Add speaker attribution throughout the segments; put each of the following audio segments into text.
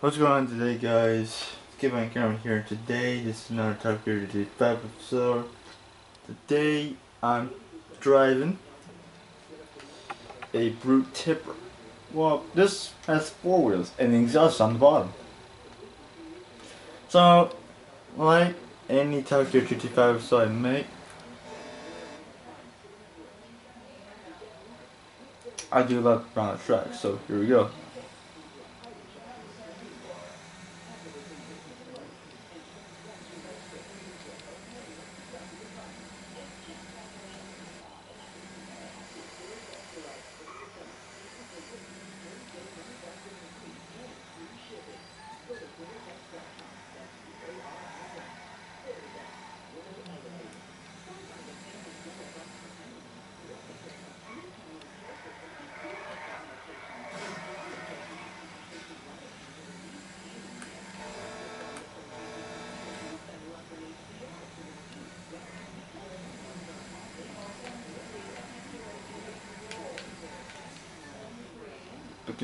Speaker 1: What's going on today, guys? Get my camera here today. This is another Top Gear GTA 5 episode. Today, I'm driving a brute tipper. Well, this has four wheels and an exhaust on the bottom. So, like any Top Gear 55 episode I make, I do love around the track. So, here we go.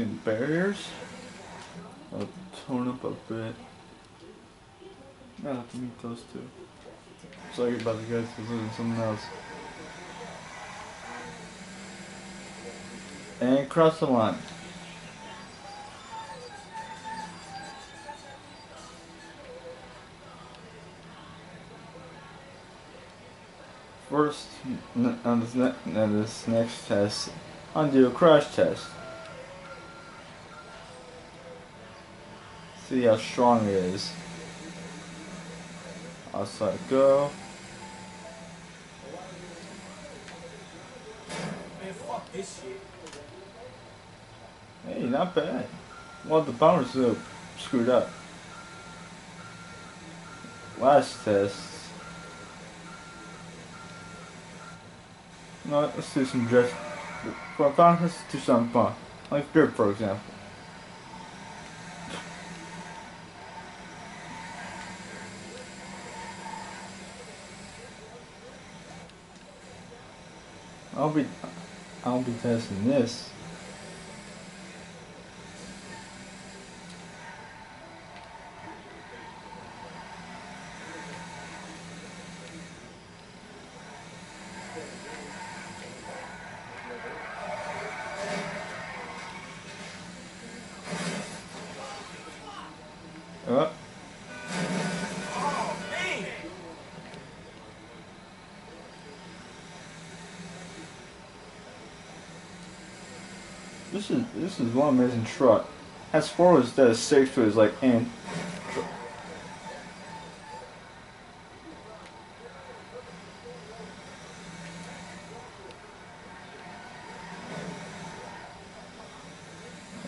Speaker 1: Barriers. I'll tone up a bit. I have to meet those two. Sorry about the guys was losing something else. And cross the line. First, on this, ne this next test, undo a crash test. See how strong it is. Outside go. Hey, not bad. Well, the bumper's still screwed up. Last test. No, let's do some drift. For let's do something fun. Like drift, for example. I'll be, I'll be testing this. This is this is one amazing truck. Has four wheels instead of six wheels like in.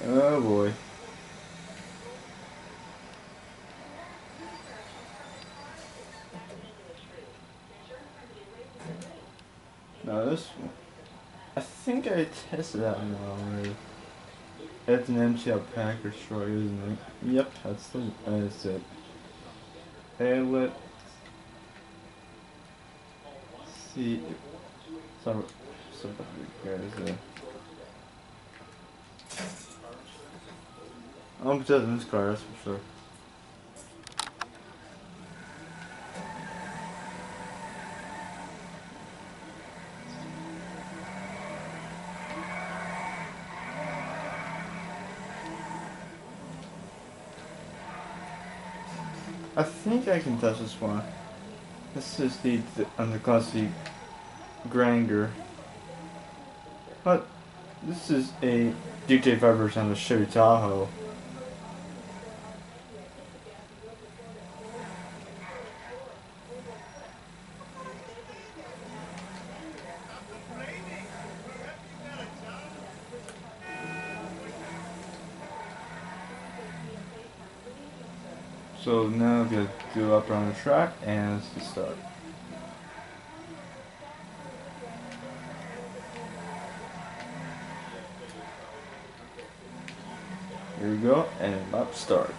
Speaker 1: Oh boy. Now this one. I think I tested that one already. It's an MTL Packer truck, isn't it? Yep, that's the that's it. Hey, let's see. Some some guys. Uh, I'm testing this car, that's for sure. I think I can touch this one. This is the, the underclassy Granger. But this is a GTA 5 version of the Chevy Tahoe. So now I'm gonna go up around the track and let's get started. Here we go, and lap starts.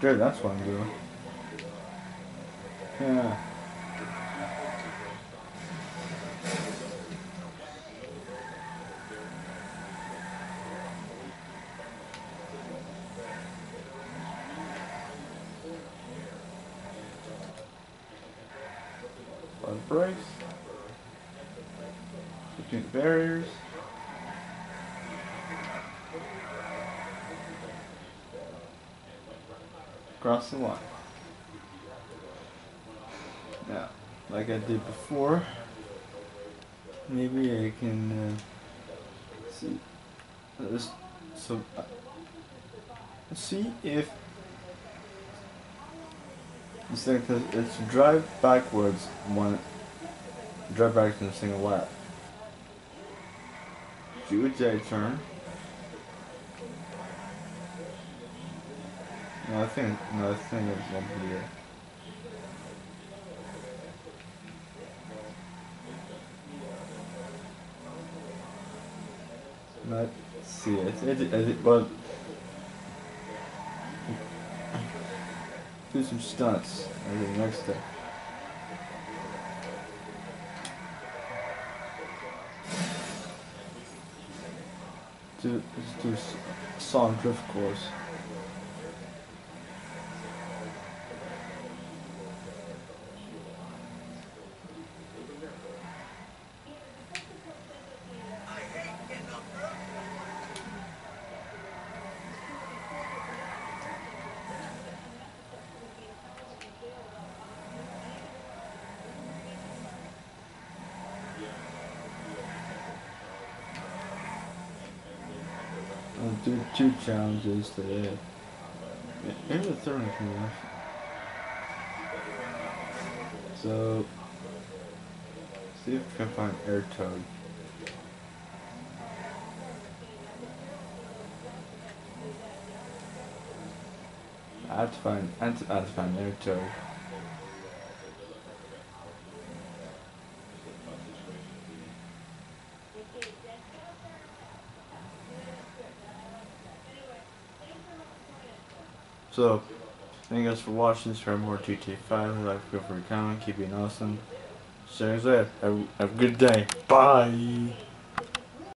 Speaker 1: Good, that's what I'm doing. Yeah. Front brakes. Between the barriers. Cross the line. Now, like I did before, maybe I can uh, see. This, so, uh, see if it's it's drive backwards one, drive backwards in a single lap. Do a J turn. No, I think no, I think it's one here. Let's see it. It, it, it well, do some stunts. I think next step. Do do song drift course. I'll do two challenges today. Maybe the third one be left. So, see if we can find air tug. I have to find, I have to find air tug. So, thank you guys for watching. For more GTA 5, like, feel free to comment, keep being awesome. See you. Have, have a good day. Bye.